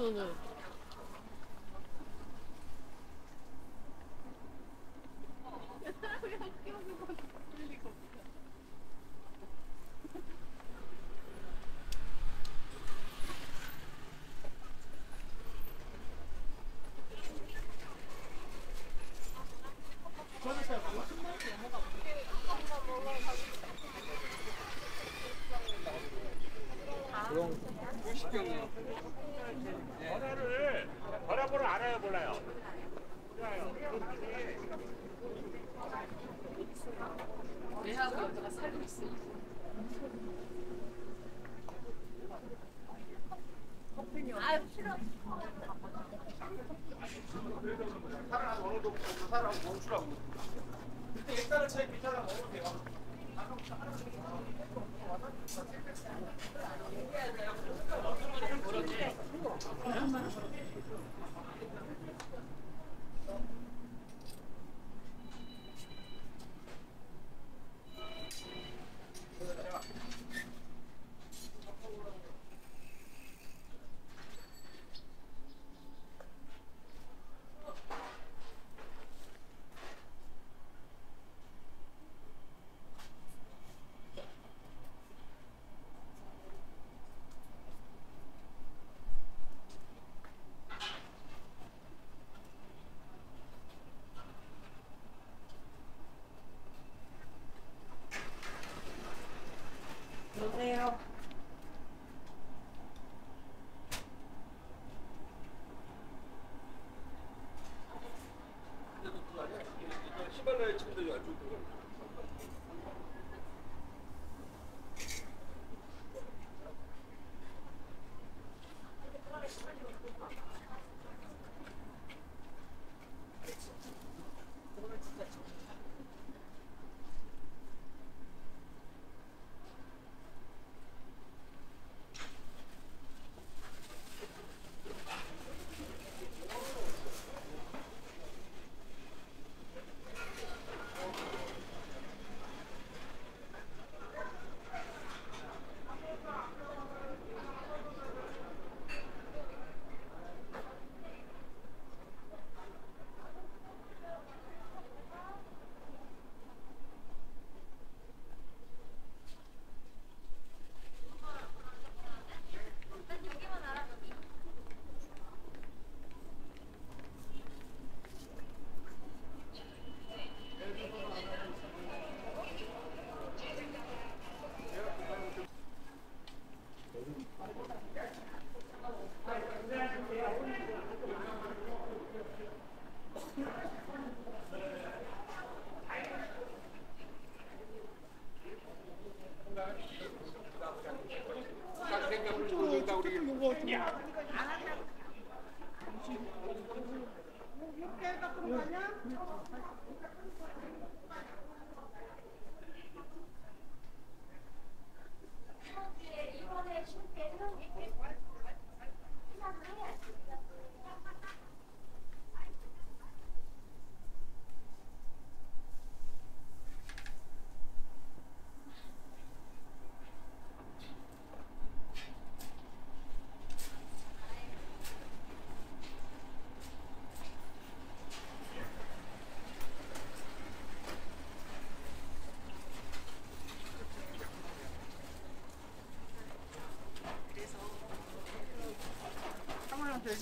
Absolutely. 여자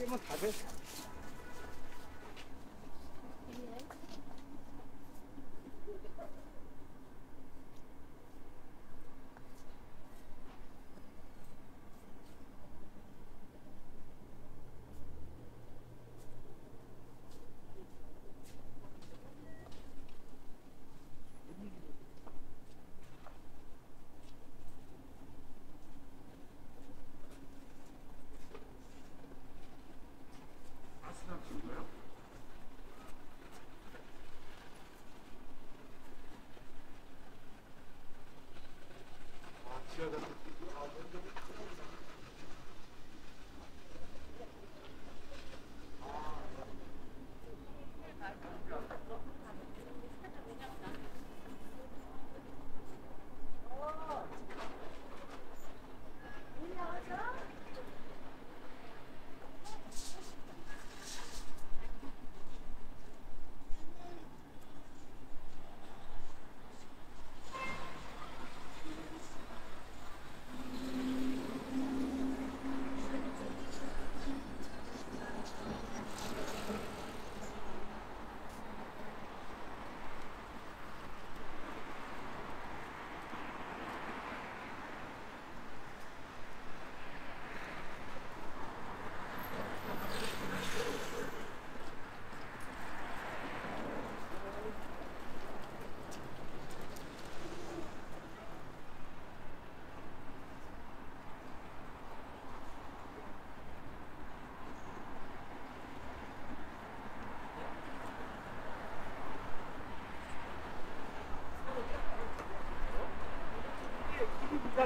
사람한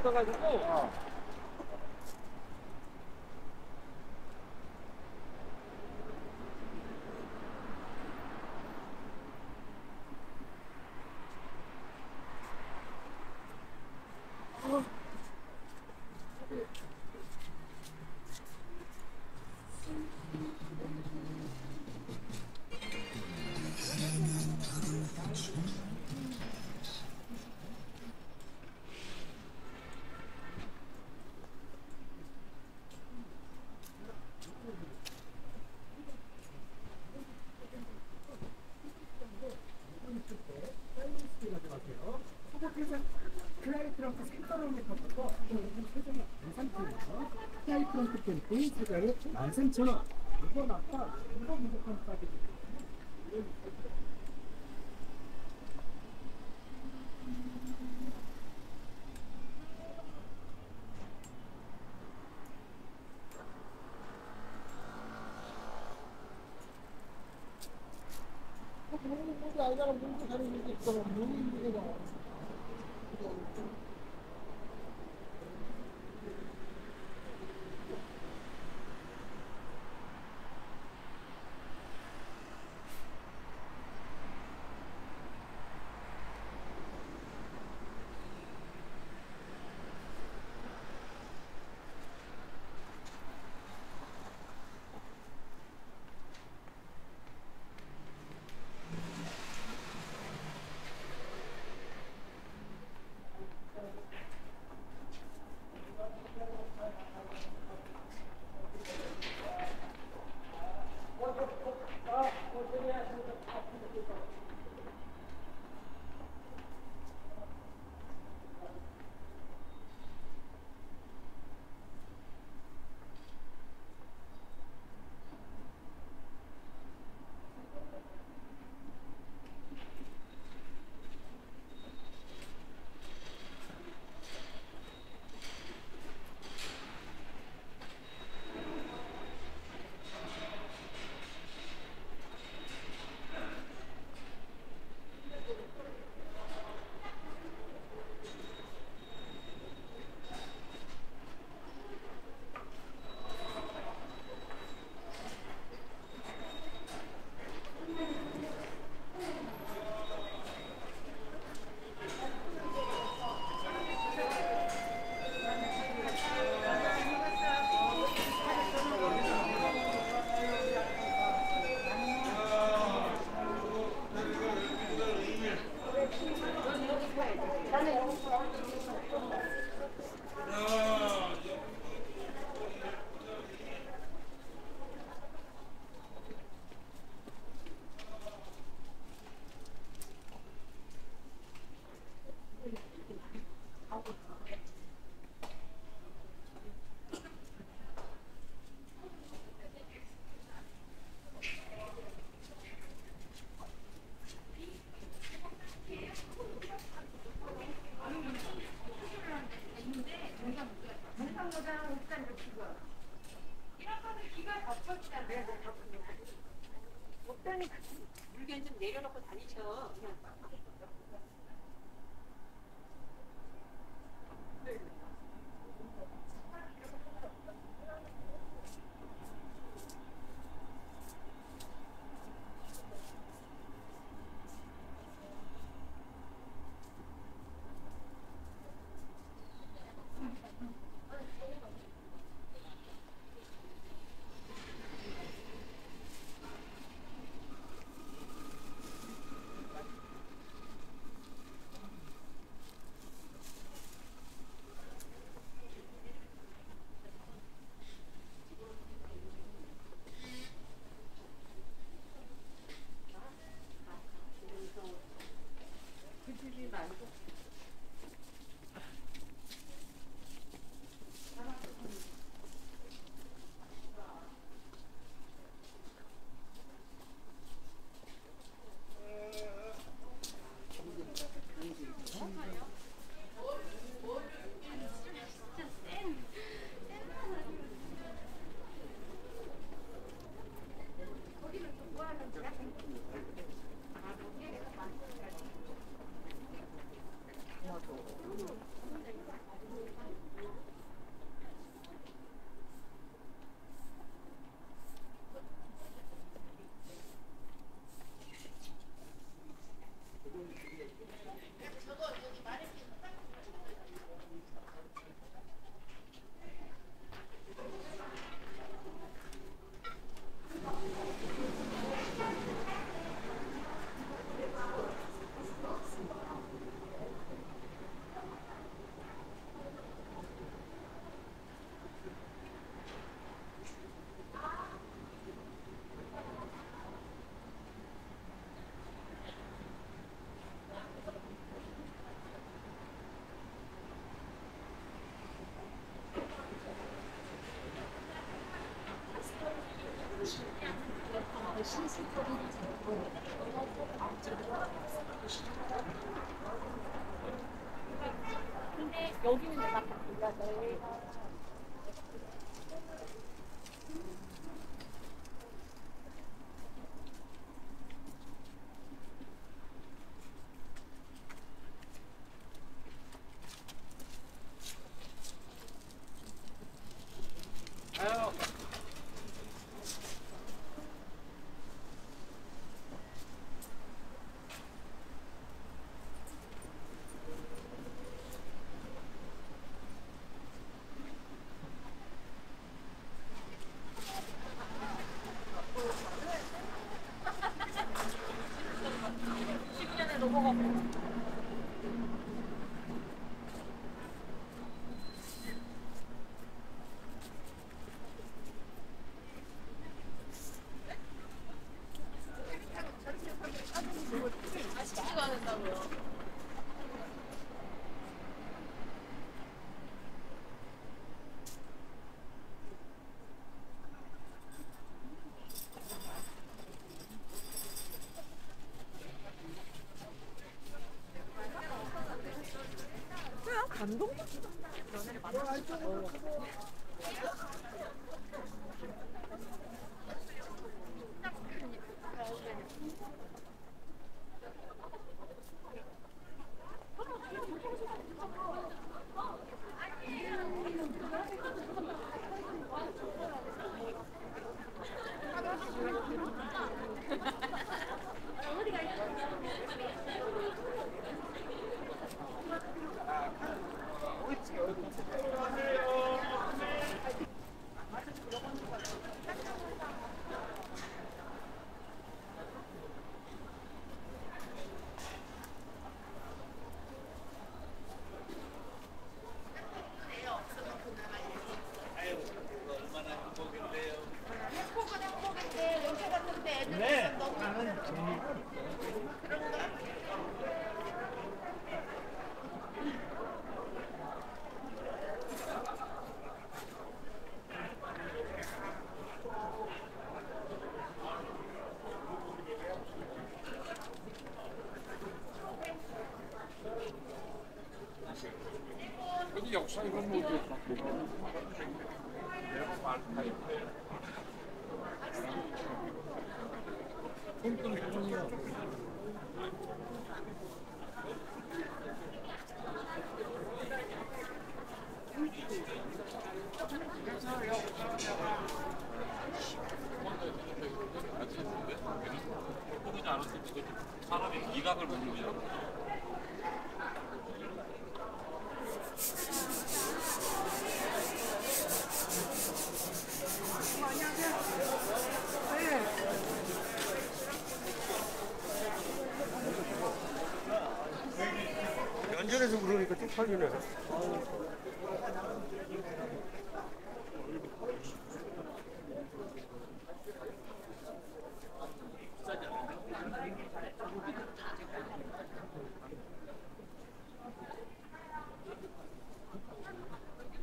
大概足够啊。 사장에 13,000원. 이건 아까 이거 무조건 싸게 주 감동적이다.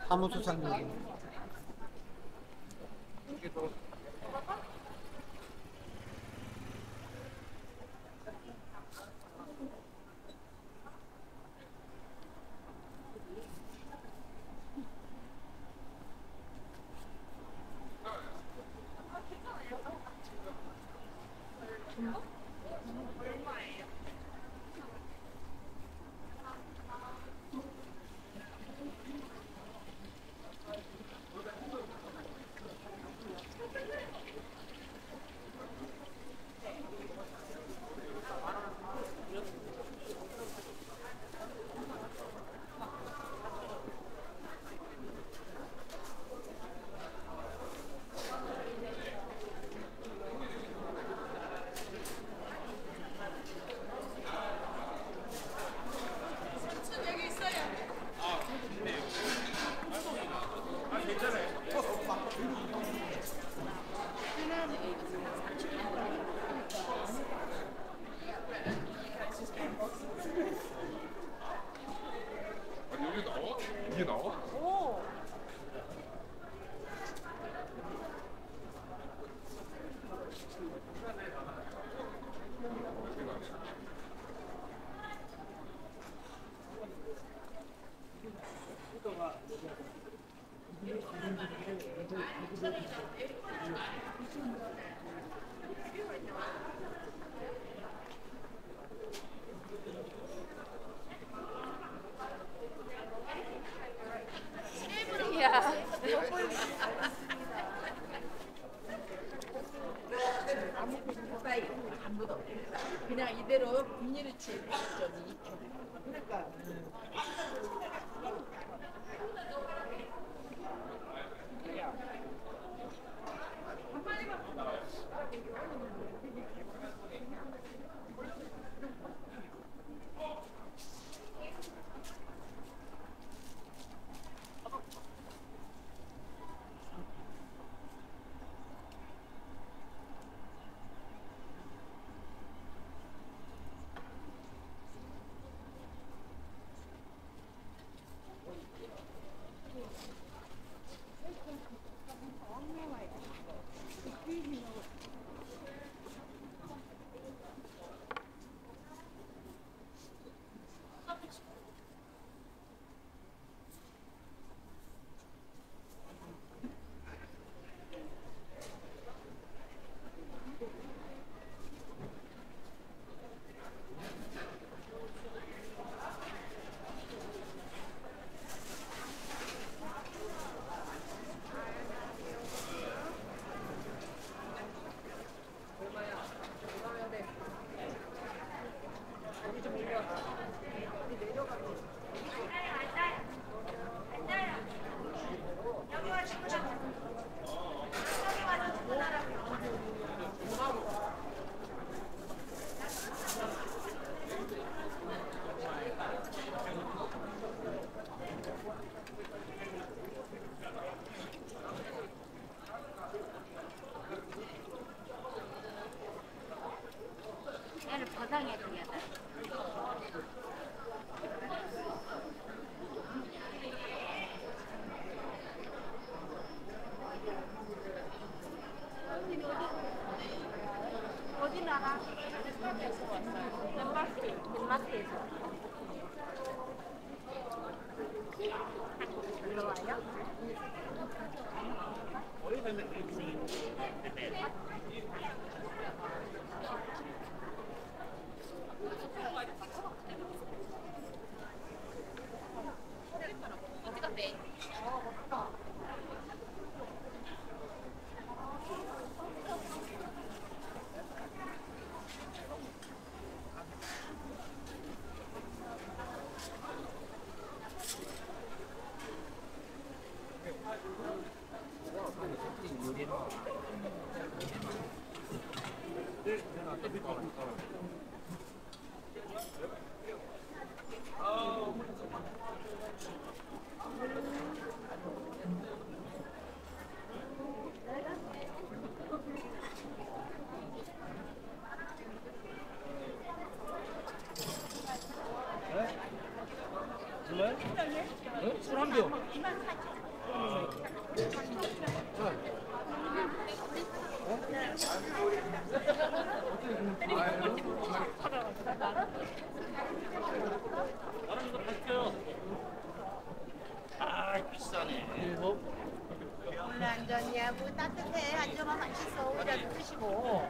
사무소 장님 술한 병. 다른 이거 다 시켜요. 아 앉았냐? 뭐 따뜻해. 앉아봐 맛있어. 오히려 드시고.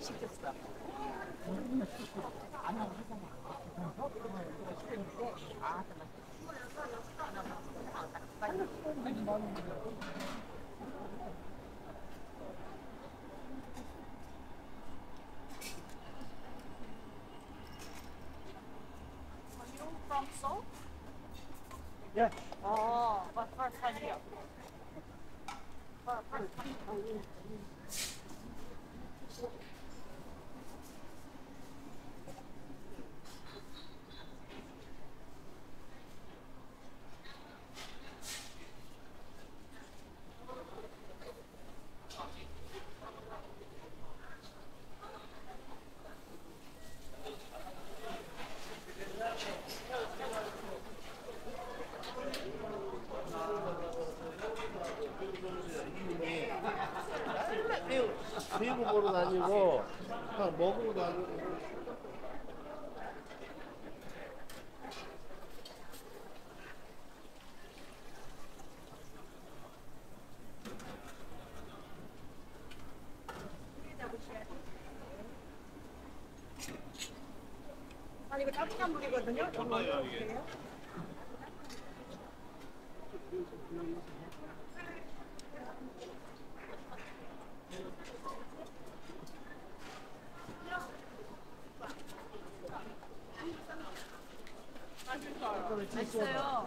시켰어. 예. 어, 맞아, 살이요. 따뜻한 물이거든요. 정말요. 맛있어요.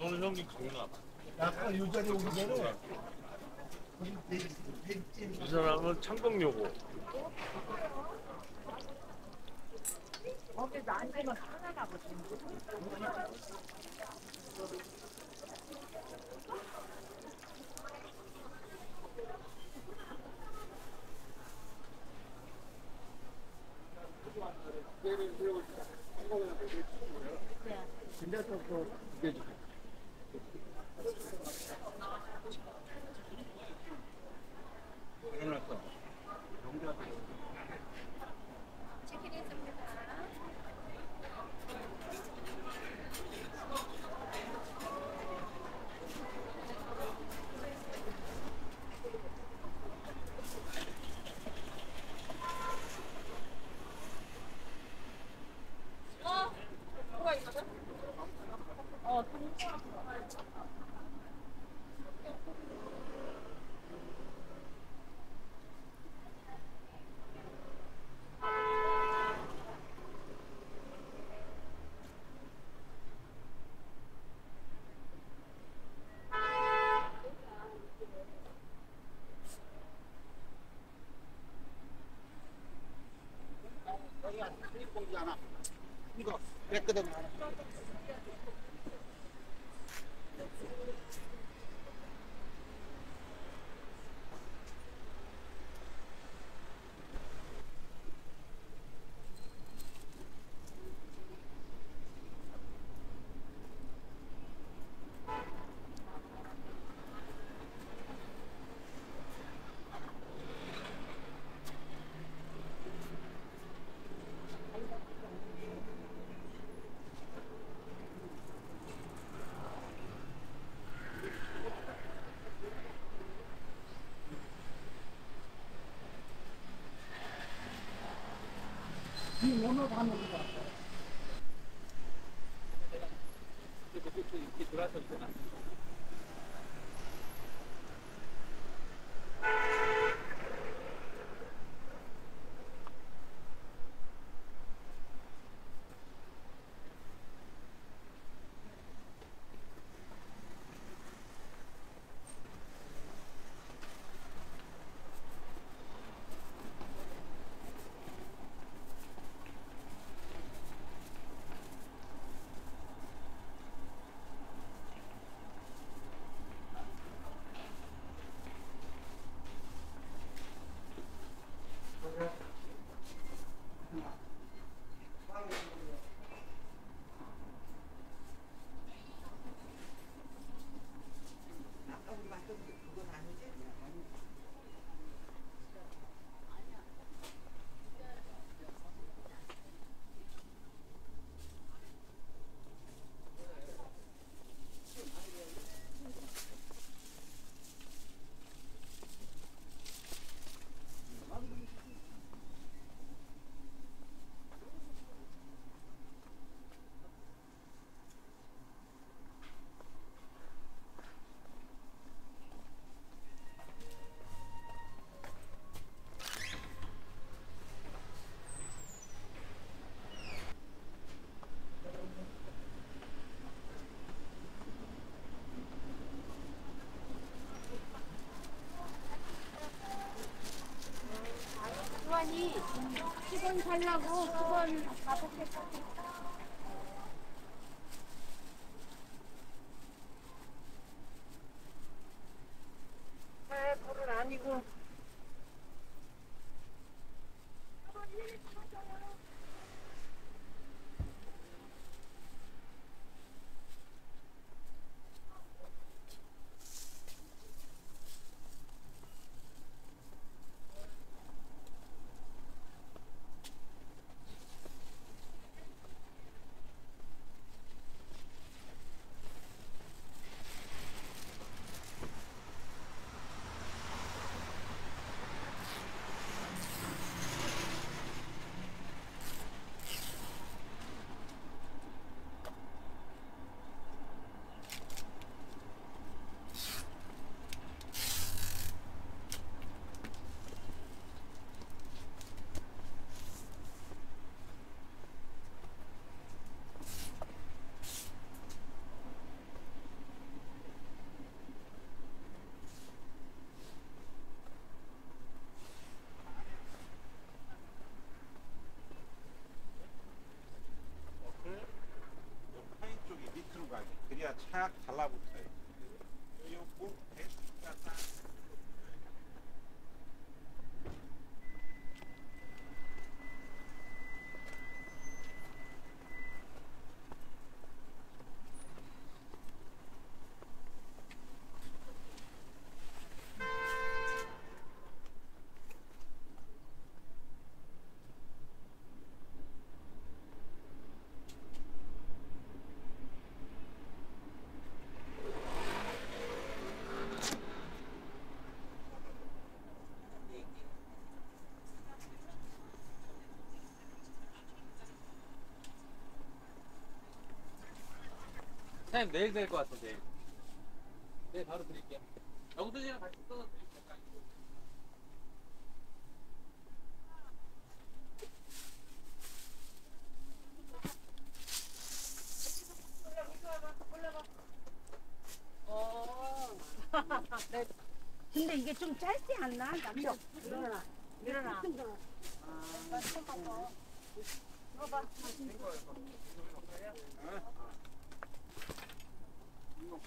오늘 형님 기분 약간 요 자리 오기 전에 이 사람은 창동 요고 거기 나한테만 하나가 보지 Şimdi de Gracias. 他们那个 하려고 그걸 가볍게 사장님 내일 될 것 같아 내일. 네 바로 드릴게요. 영수증이랑 같이 써서 드릴게요. 어. 네. 근데 이게 좀 짧지 않나? 남자. 일어나. 일어나. 아, 큰 거.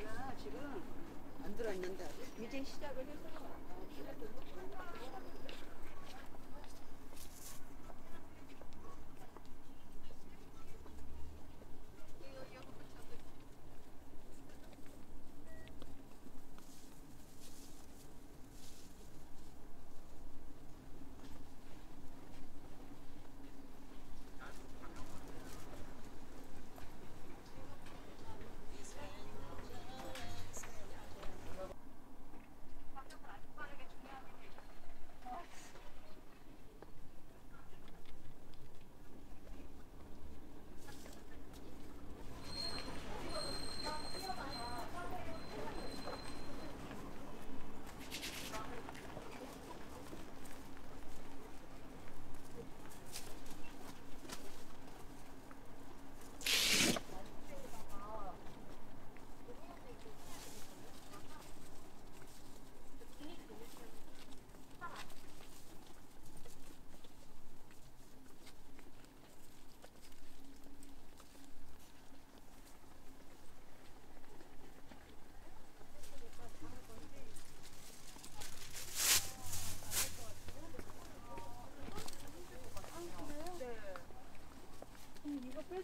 내가 지금 안 들어있는데 이제 시작을 해서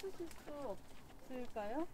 빼주실 수 없을까요?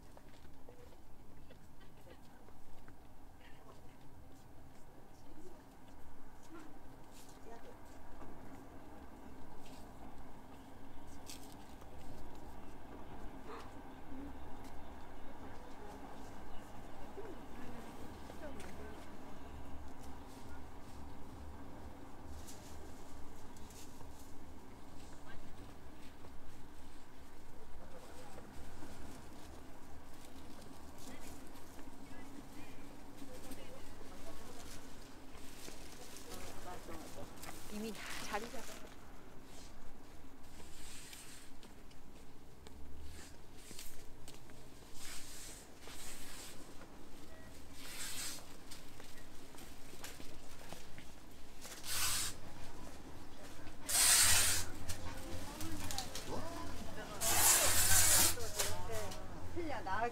이미 다 자리 잡아. 틀려 나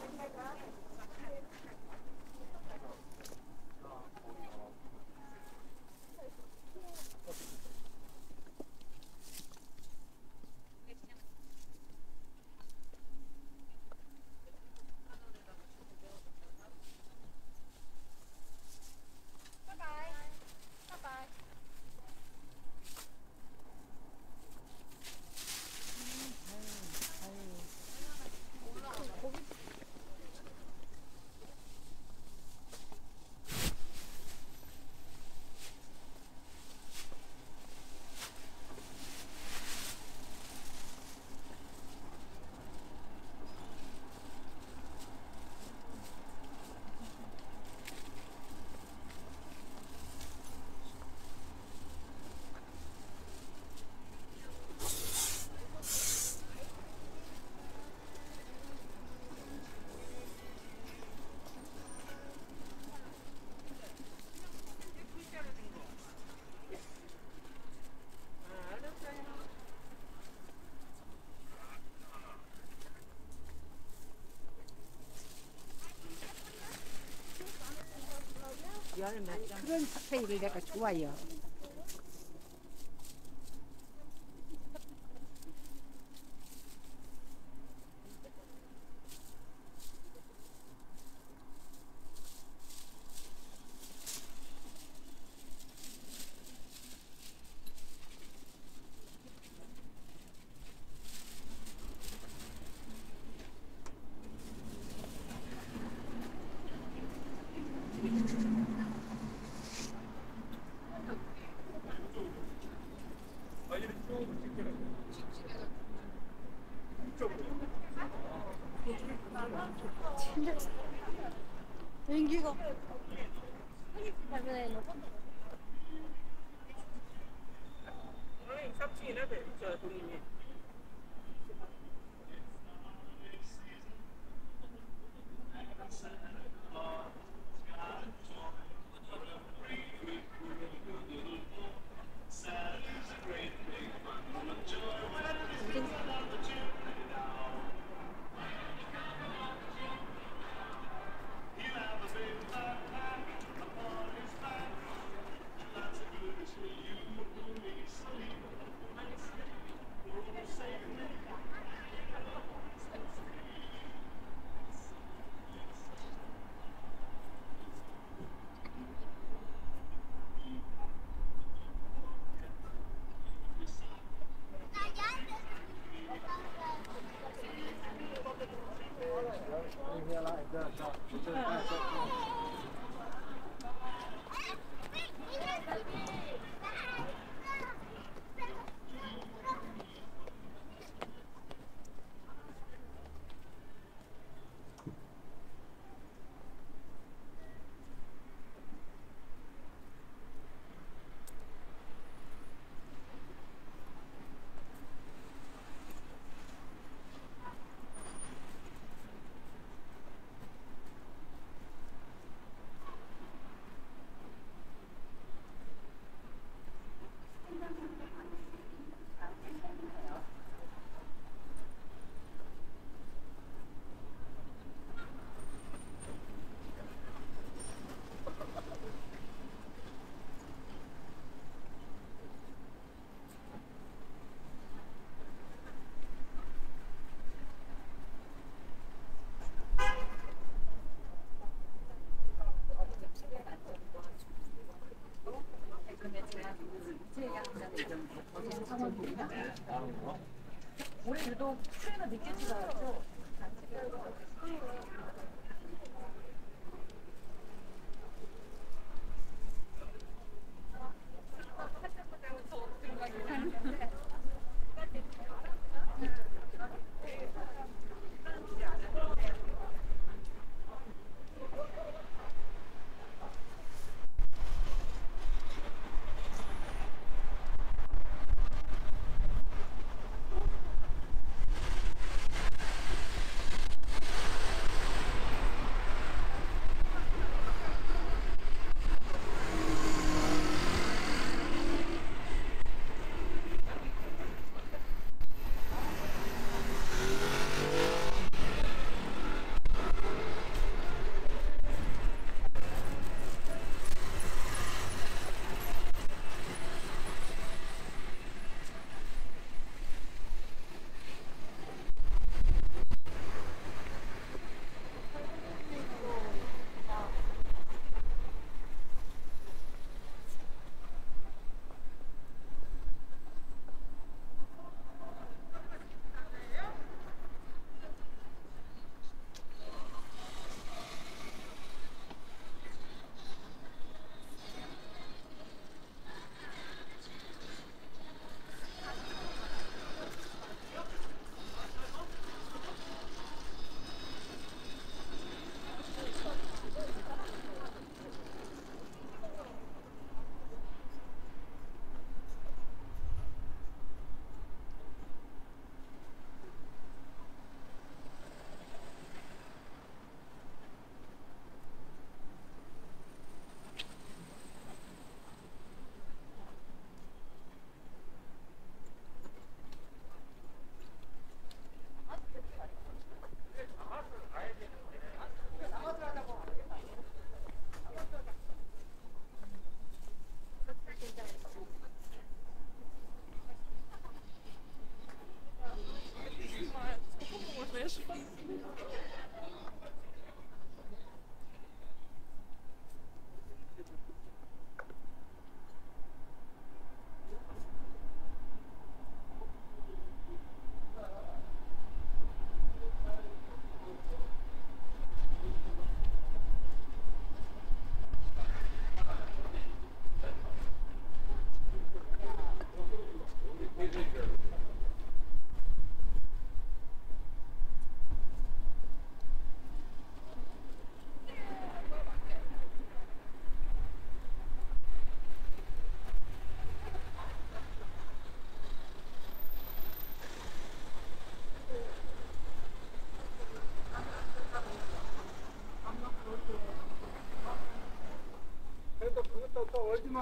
그런 스타일을 내가 좋아해요. 연기가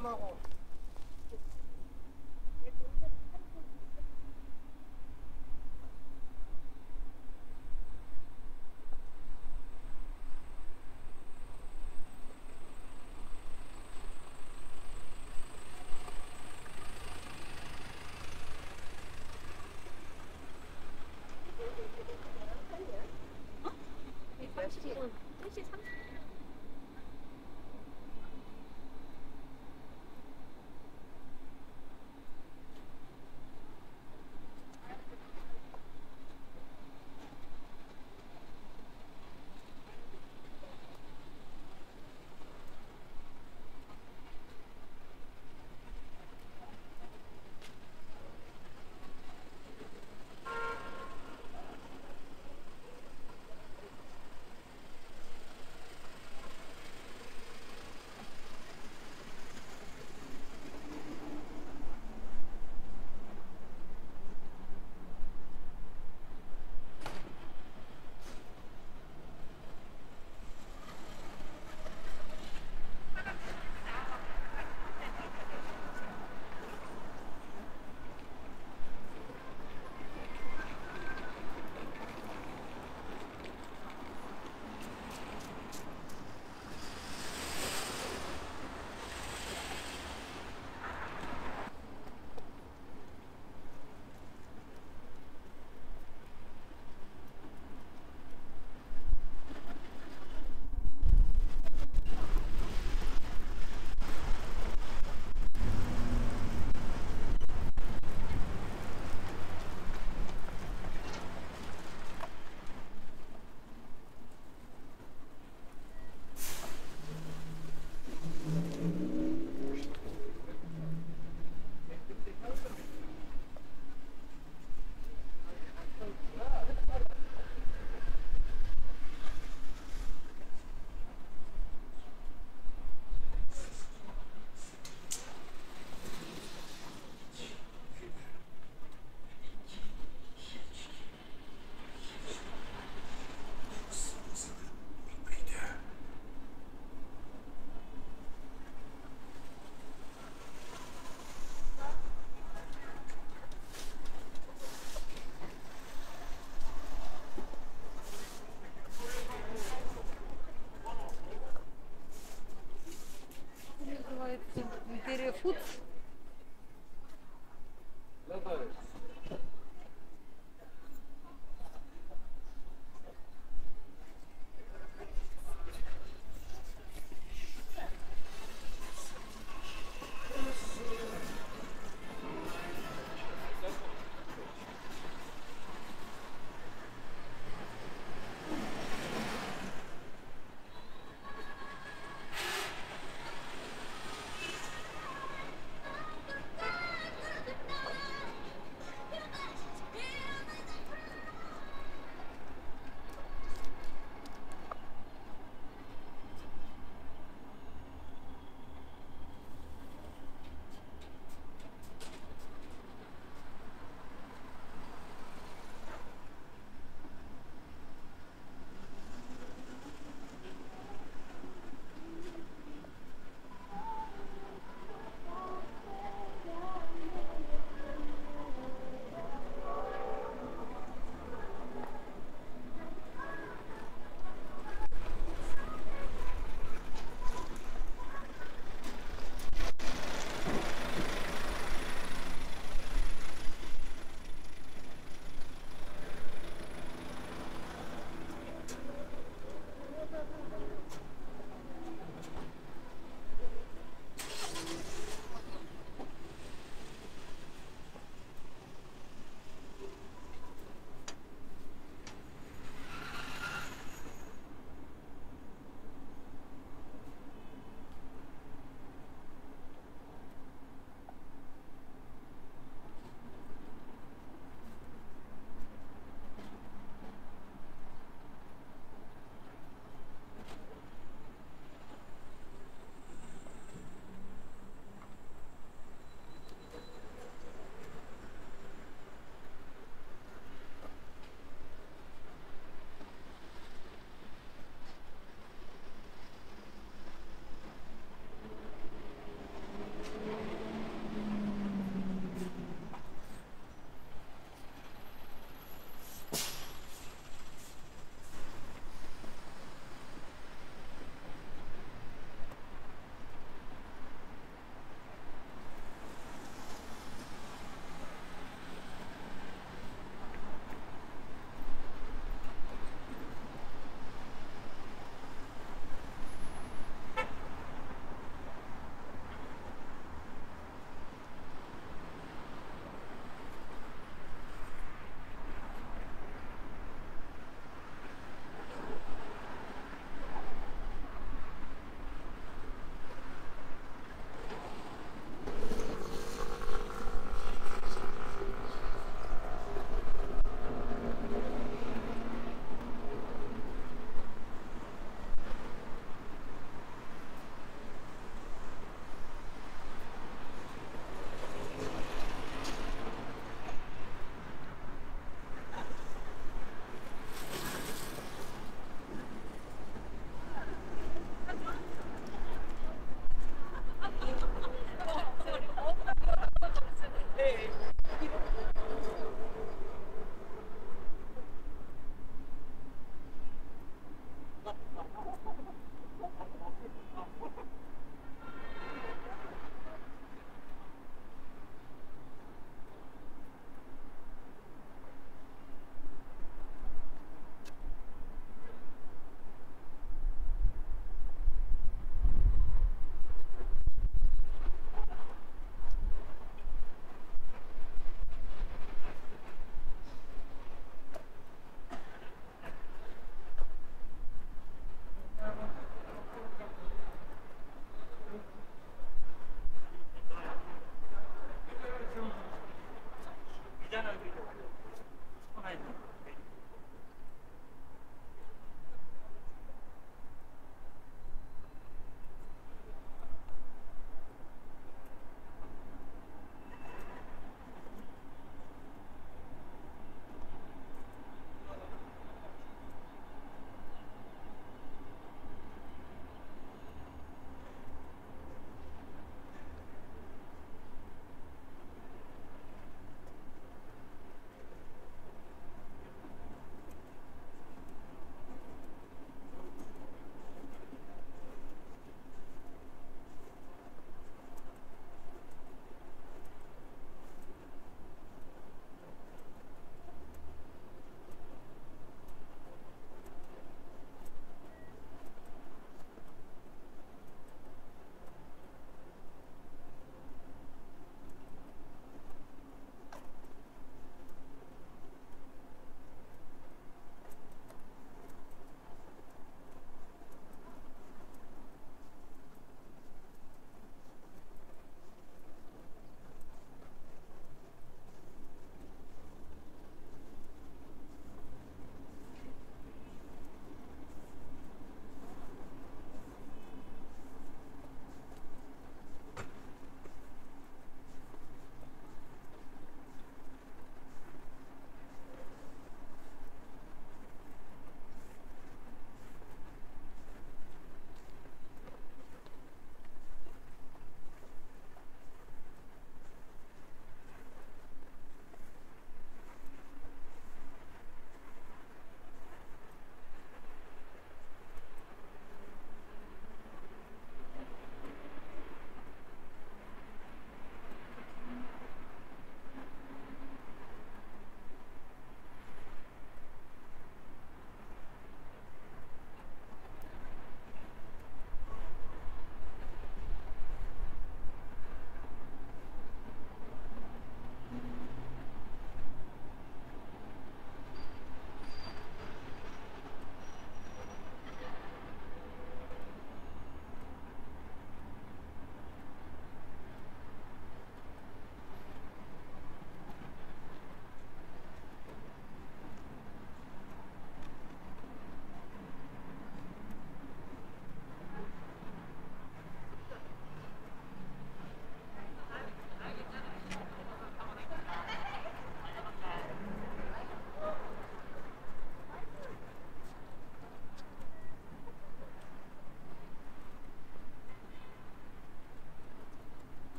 말 하고.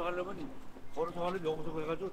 하려면 걸어서 하려면 여기서 그래가지고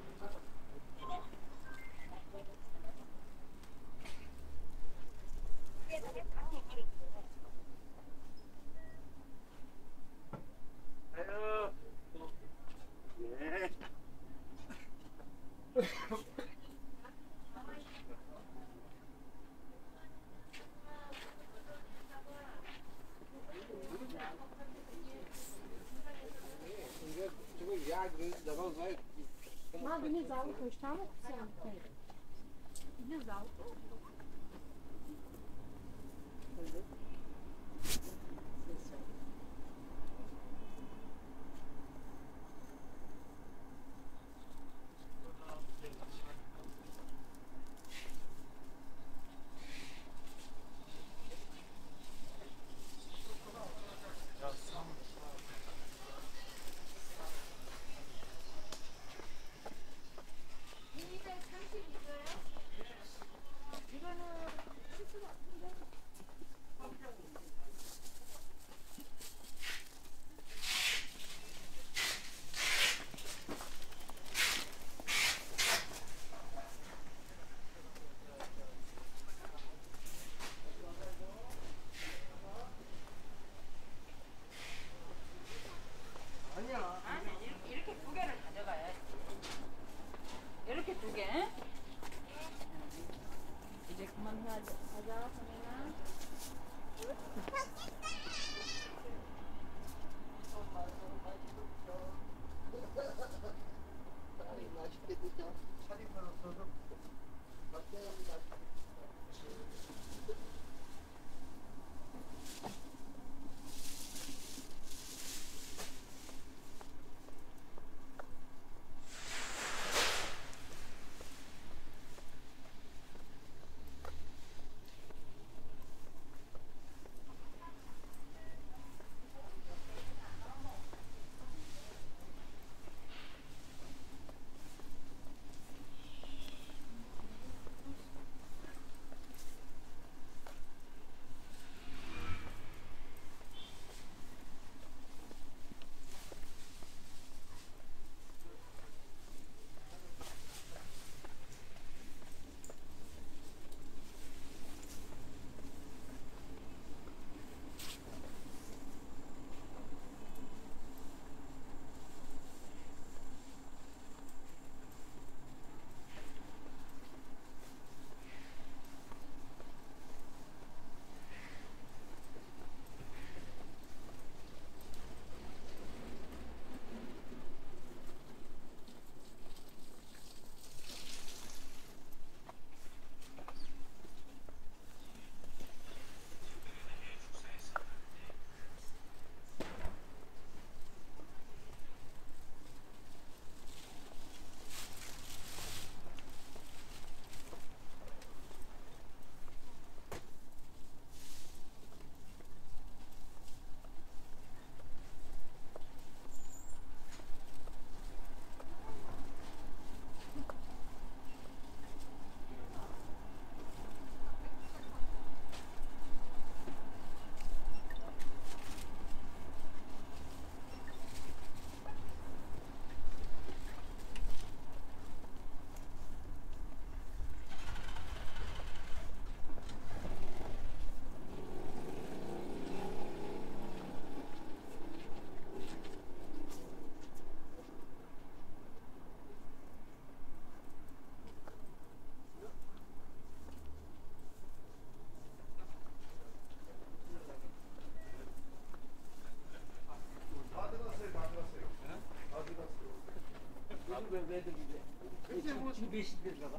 Şimdi 5 lira.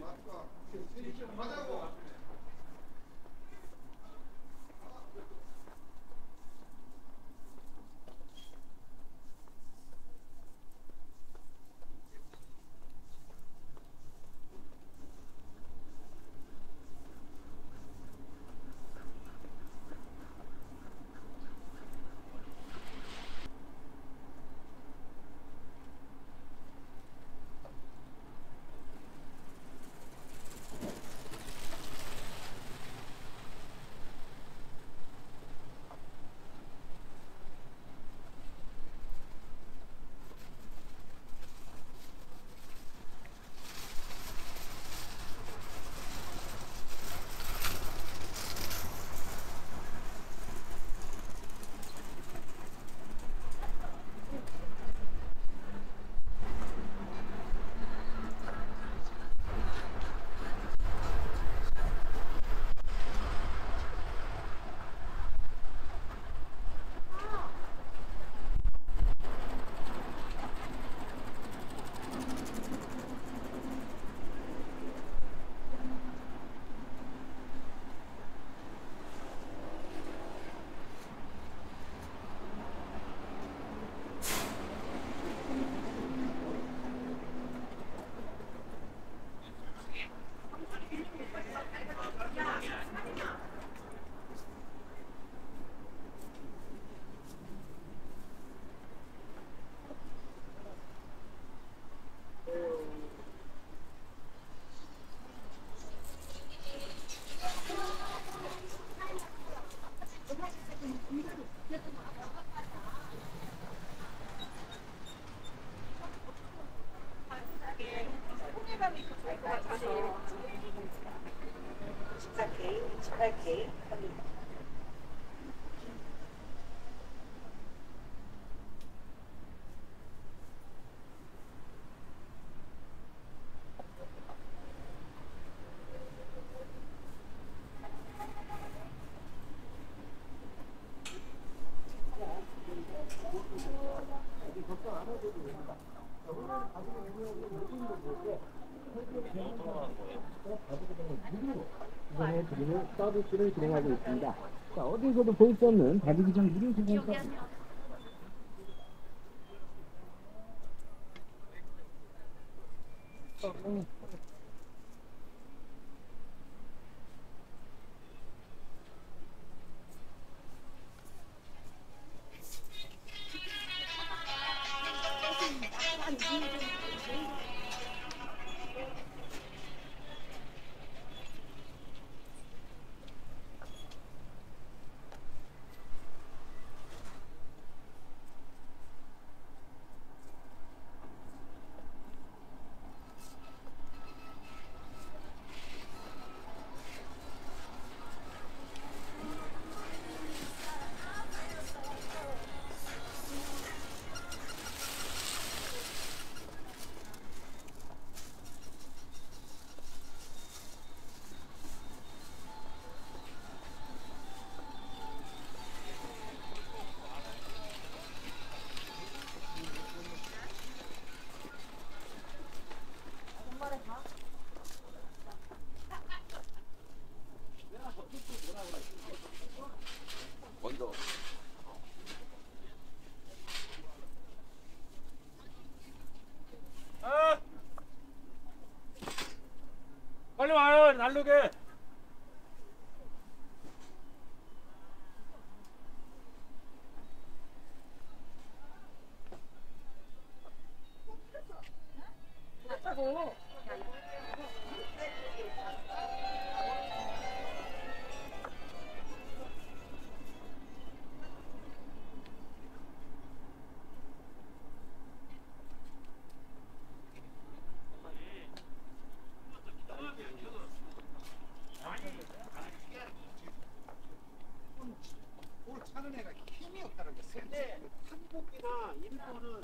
Bak bak. Hadi bu. うん look at. 근데 한복이나 일본은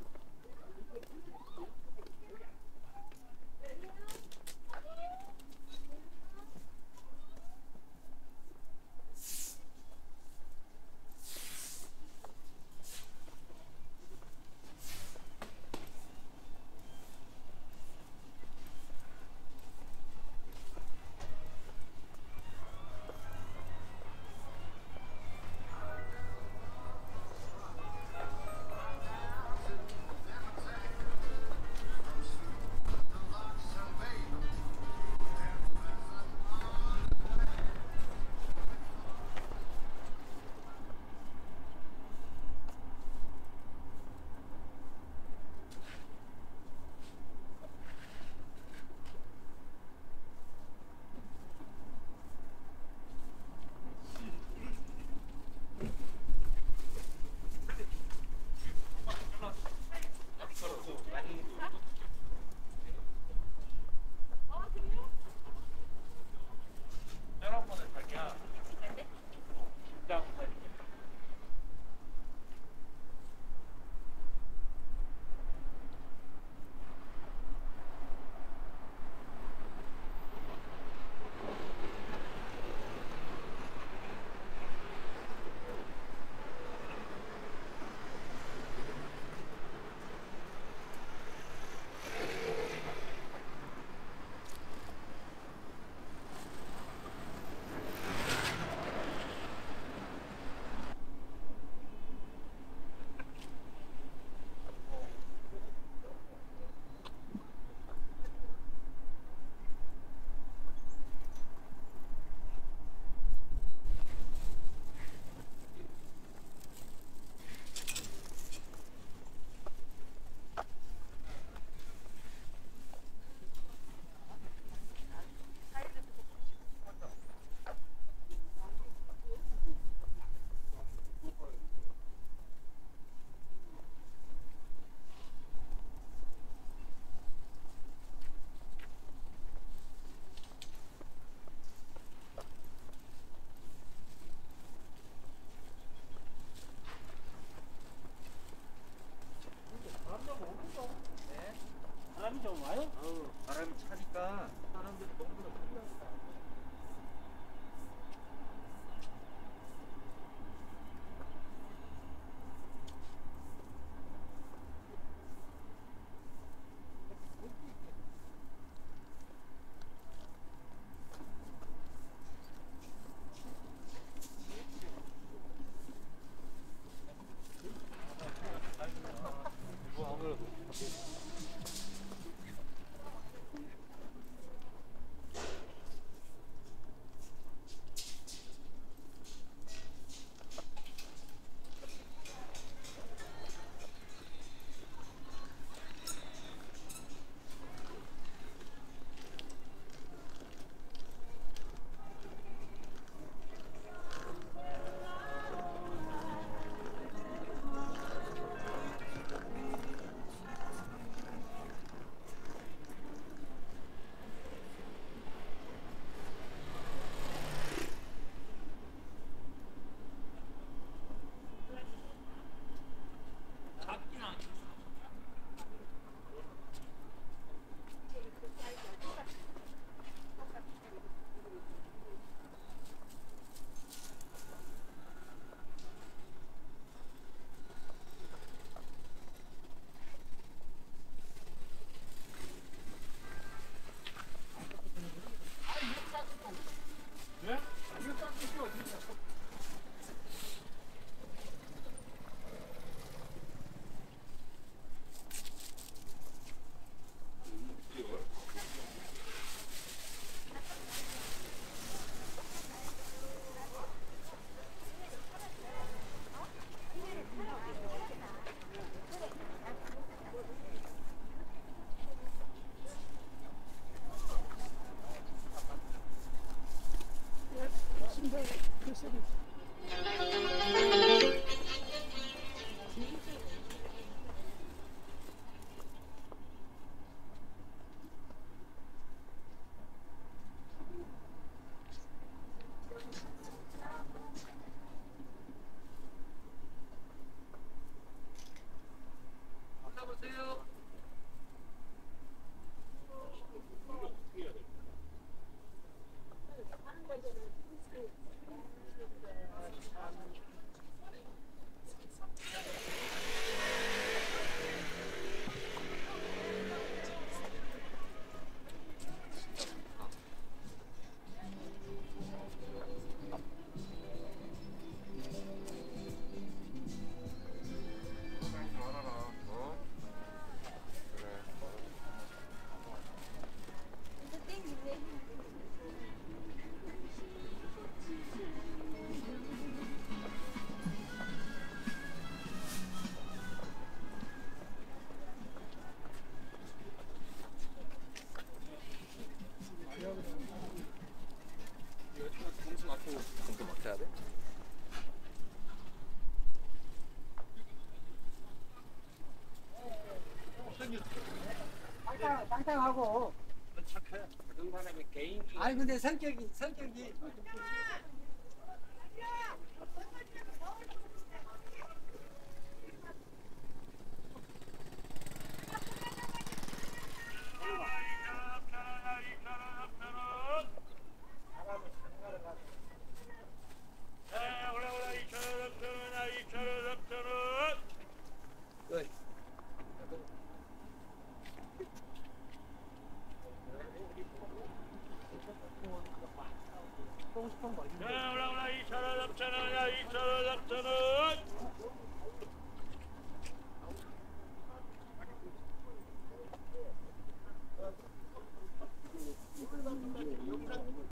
seconds.